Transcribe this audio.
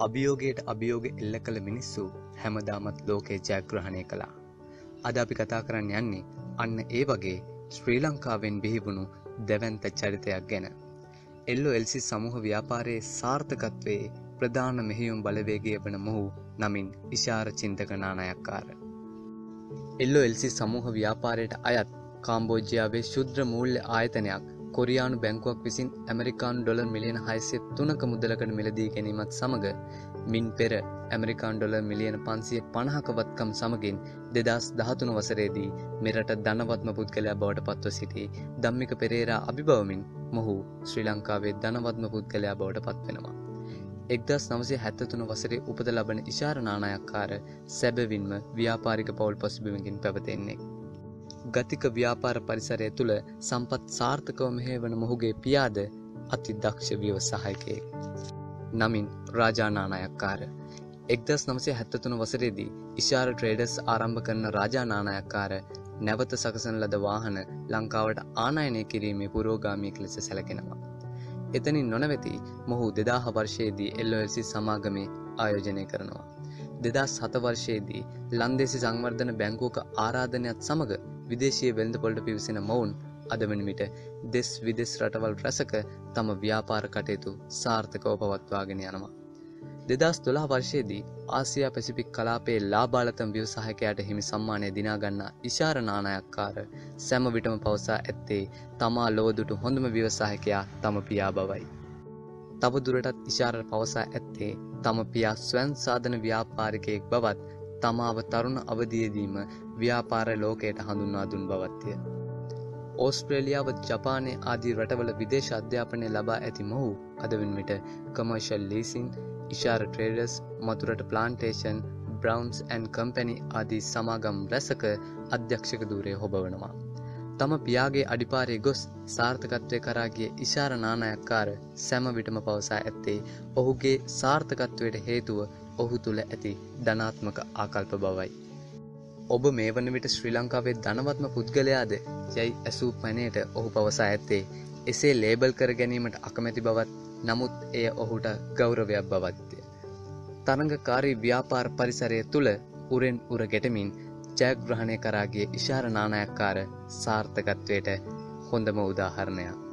අභියෝගයට අභියෝග එල්ල කළ මිනිස්සු හැමදාමත් ලෝකේ ජයග්‍රහණය කළා. අද අපි කතා කරන්න යන්නේ අන්න ඒ වගේ ශ්‍රී ලංකාවෙන් බිහිවුණු දැවන්ත චරිතයක් ගැන. එල්ලෝ එල්සි සමූහ ව්‍යාපාරයේ සාර්ථකත්වයේ ප්‍රධාන මෙහියුම් බලවේගය වන මොහු නමින් ඉශාර චින්තක නානයක්කාර. එල්ලෝ එල්සි සමූහ ව්‍යාපාරයට අයත් කාම්බෝජ්‍යාවේ ශුද්‍ර මූල්‍ය ආයතනයක් කොරියානු බැංකුවක් විසින් ඇමරිකාන් ඩොලර් මිලියන හයිසිය තුනක මුදලකට මිලදී ගැනීමත් සමඟ මින් පෙර ඇමරිකාන් ඩොලර් මිලියන පන්සිය පණහකවත්කම් සමගින් දෙදස් දහතුන වසරේදී මෙරට ධනවත්ම පුද්ගලයා බවට පත්ව සිටි දම්මික පෙරේරා අභිබවමින් මොහු ශ්‍රී ලංකාවේ ධනවත්ම පුද්ගලයා බවට පත්වෙනවා. එක්දස් නවසේ හැත්තතුන වසරේ උපද ලබන ඉශාරනානායක්කාර සැබවින්ම ව්‍යාපාරික පවුල් පසුබිමකින් පැවතෙන්නේ. ගතික ව්‍යාපාර පරිසරය තුළ සම්පත් සාර්ථකව මෙහේවන මොහුගේ පියාද අති දක්ෂ ව්‍යවසාහයකයෙක්. නමින් රාජානානායක්කාර. එක්දස් නමසේ හැත්තතුන වසරේදී ඉශාර ට්‍රේඩස් ආරම්භ කරන රාජානානායක්කාර නැවත සකසන ලද වාහන ලංකාවට ආනයනය කිරීමේ පුරෝගාමික ලෙස සැලකෙනවා. එතනින් නොනවෙති මොහු දෙදාහ වර්ෂයේදී එල්ලොල්සි සමාගමේ ආයෝජනය කරනවා. දෙදස් හත වර්ෂයේදී ලන්දෙසි සංවර්ධන බැංකෝක ආරාධනයත් සමඟ විදේශය වෙළඳ පොල්ට පිවිසෙන මොවුන් අදවනිමිට දෙස් විදෙස් රටවල් රැසක තම ව්‍යාපාර කටයුතු සාර්ථකව පවත්වාගෙන යනවා. දෙදස් දොලා වර්ෂයේදී ආසියා පැසිපික් කලාපේ ලාබාලතම් ව්‍යවසාහකයට හිමි සම්මානය දිනාගන්න ඉශාරනානයක්කාර සැම විටම පවසා ඇත්තේ තමා ලෝදුටු හොඳම ව්‍යවසාහකයා තම පියා බවයි. තවදුරටත් ඉශාර පවසා ඇත්තේ තම පියා ස්වැන් සාධන ව්‍යාපාරිකයෙක් බවත් තමාව තරුණ අවදියදීම ව්‍යාපාර ලෝකයට හඳුන්වා දුන් බවත්ය. ඕස්ට්‍රේලියාව ජපානය ආදී රටවල විදේශ අධ්‍යාපනය ලබා ඇති මොහු අදවින්මිට commercial leasing Ishara traders Mathurata plantation Browns and company ආදී සමාගම් රැසක අධ්‍යක්ෂක දූරය හොබවනවා. තම පියාගේ අඩිපාරේ ගොස් සාර්ථකත්වය කරාගේ ඉශාර නානයක්කාර සැම විටම පවසා ඇත්තේ ඔහුගේ සාර්ථකත්වයට හේතුව ඔහු තුළ ඇති ධනාත්මක ආකල්ප බවයි. ඔබ මේ වන විට ශ්‍රී ලංකාවේ ධනවත්ම පුද්ගලයාද යැයි ඇසූ පැනයට ඔහු පවසා ඇත්තේ එසේ ලේබල් කර ගැනීමට අකමැති බවත් නමුත් එය ඔහුට ගෞරවයක් බවත්ය. තරඟකාරී ව්‍යාපාර පරිසරය තුළ උරෙන් උර ගැටමින් ජයග්‍රහණය කරාගේ ඉශාර නානයක්කාර සාර්ථකත්වයට හොඳම උදාහරණයක්.